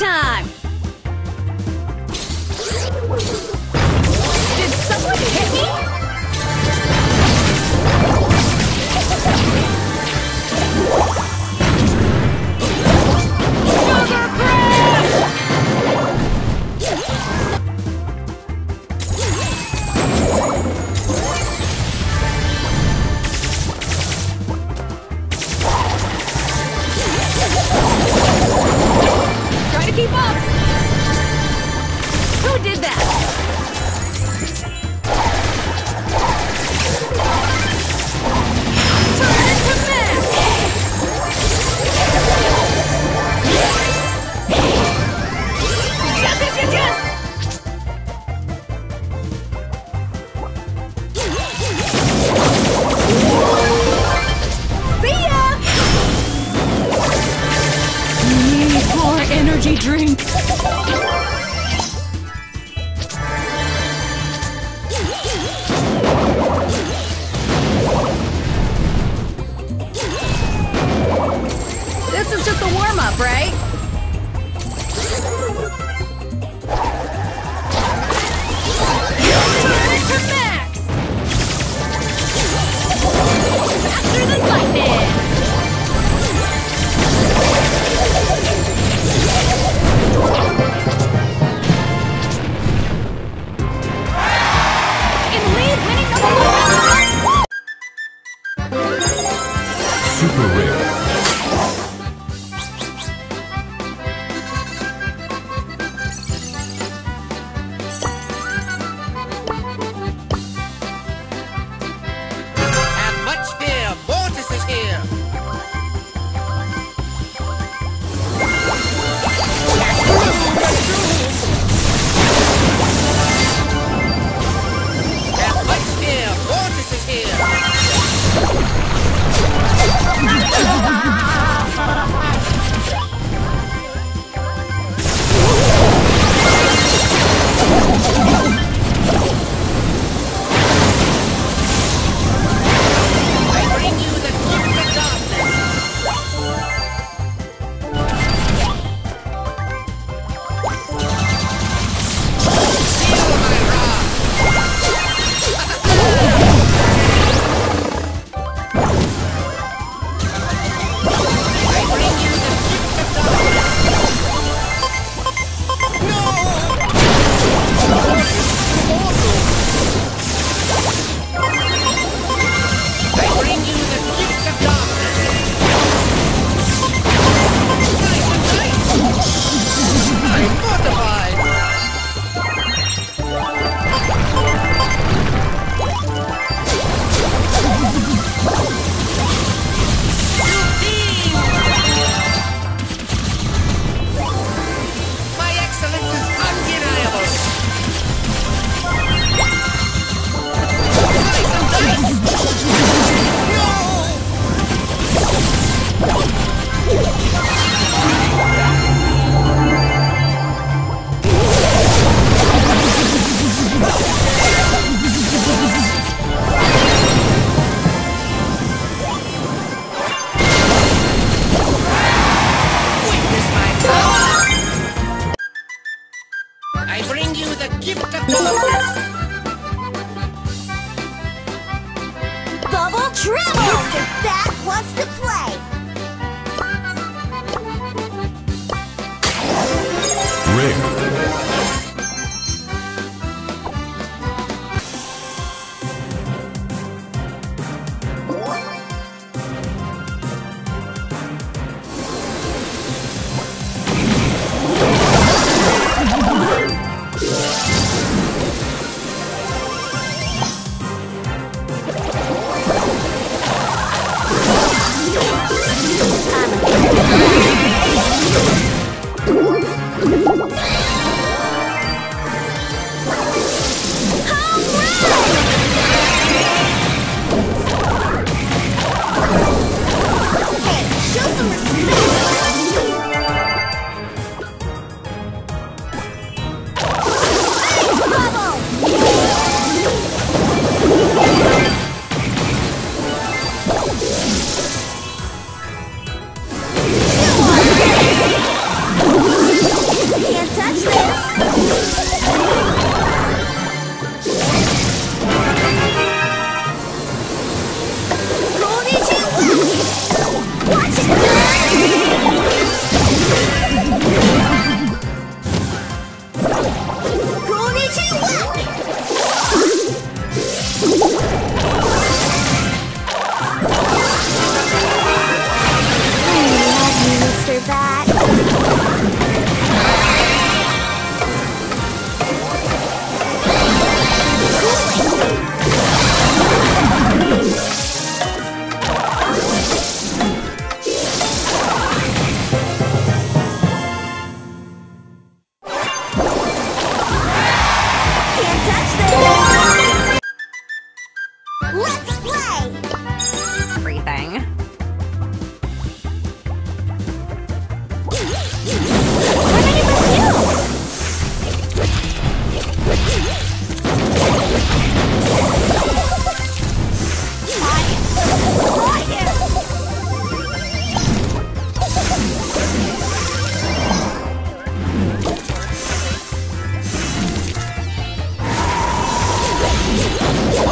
time!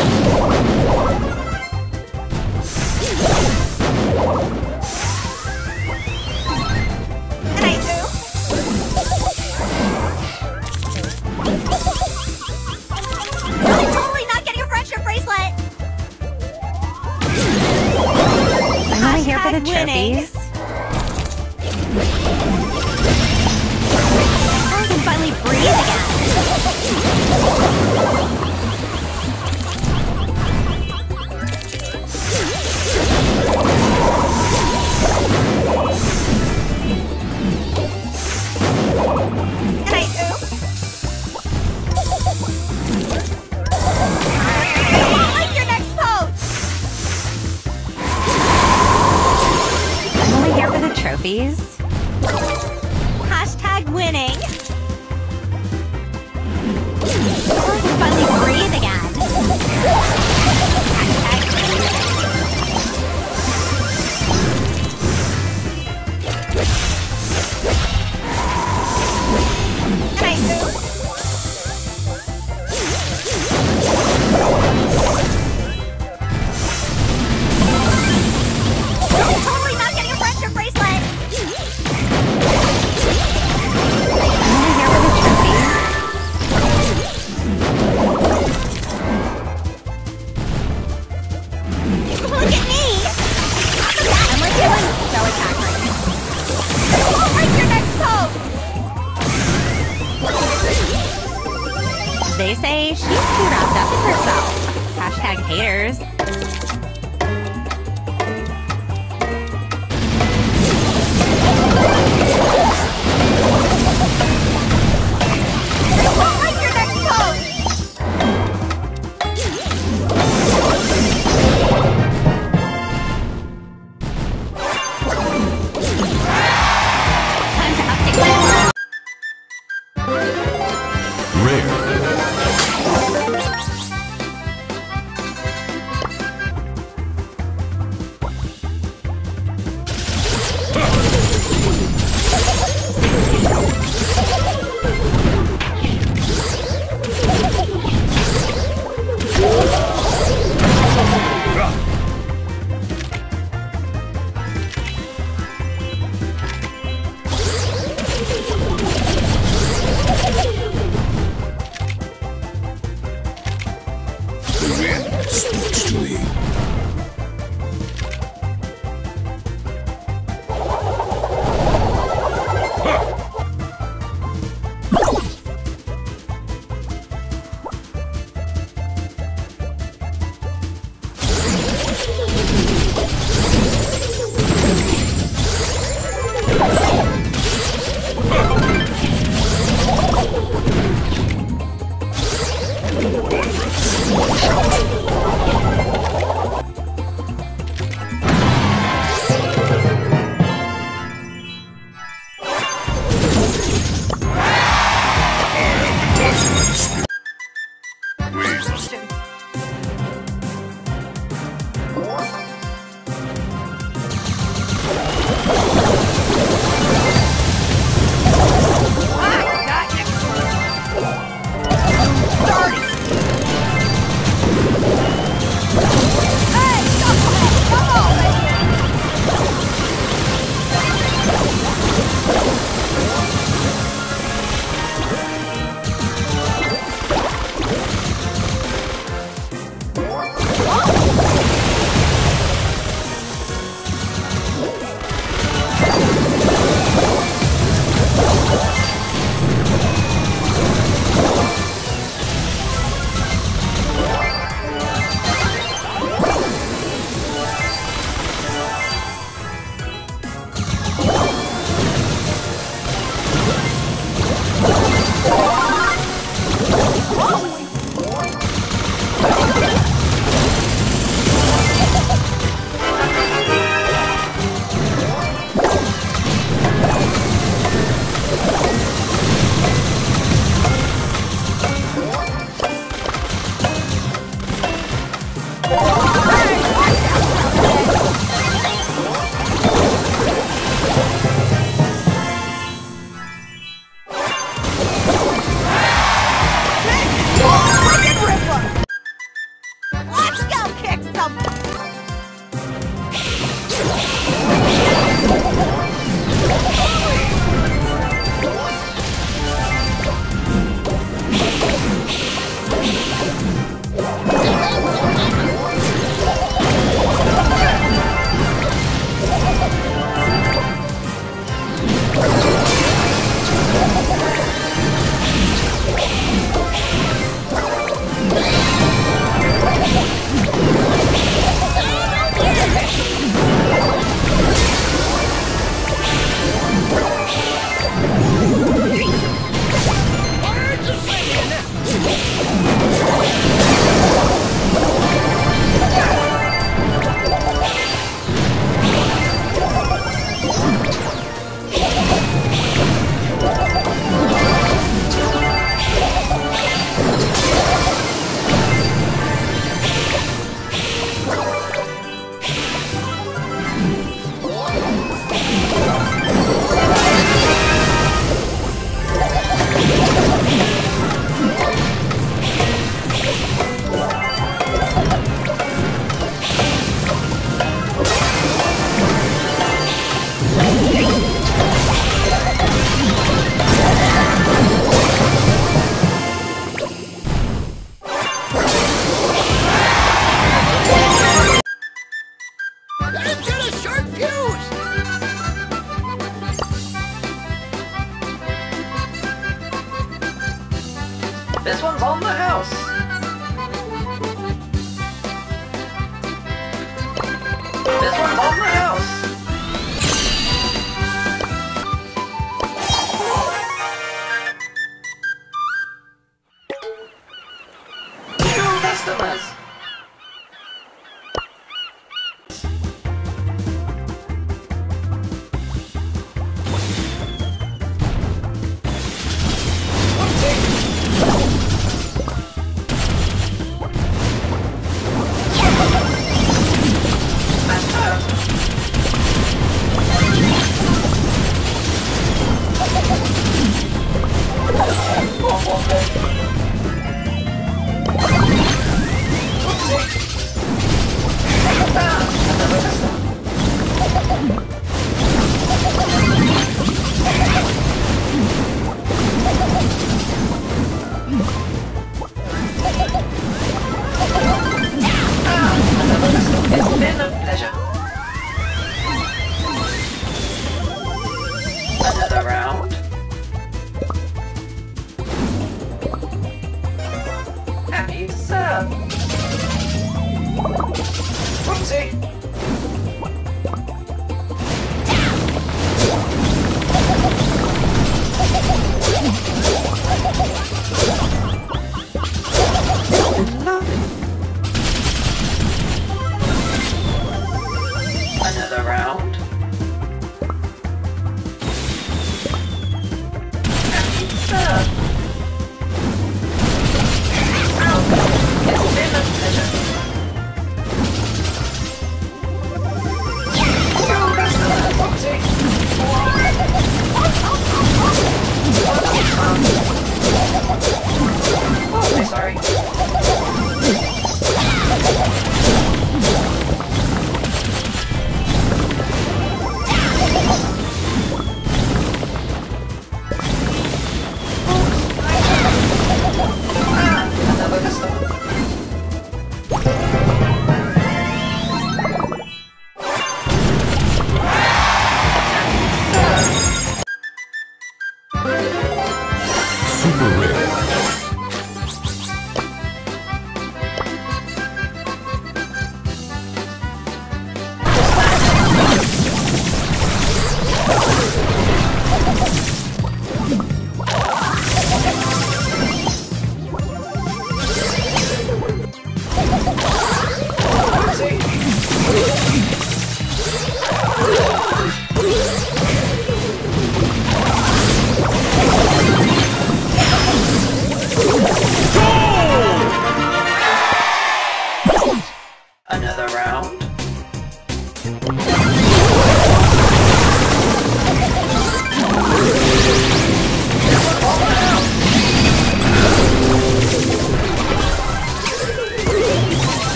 Let's go. herpes. no attack right now. Break your next! They say she's too wrapped up in herself. Hashtag haters. Shut Whoopsie.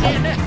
Yeah.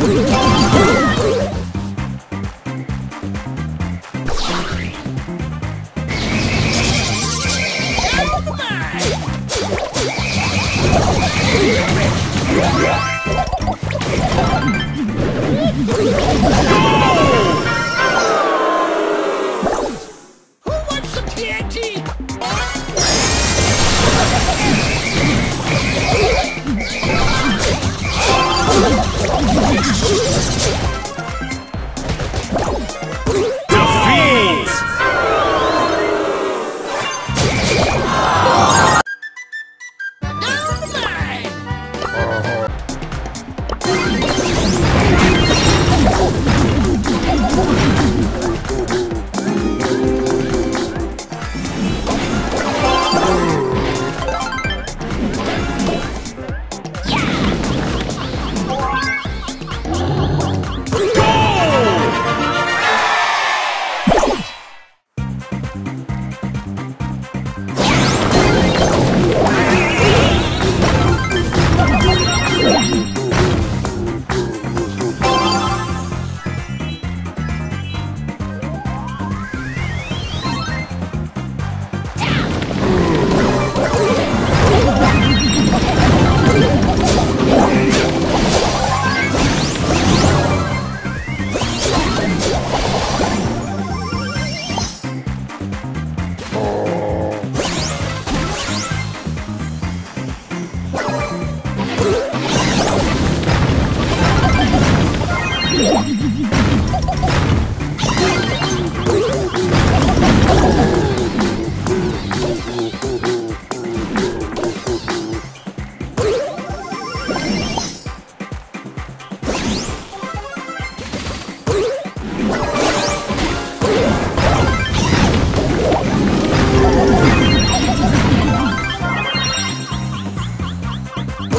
Who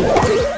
Whoa.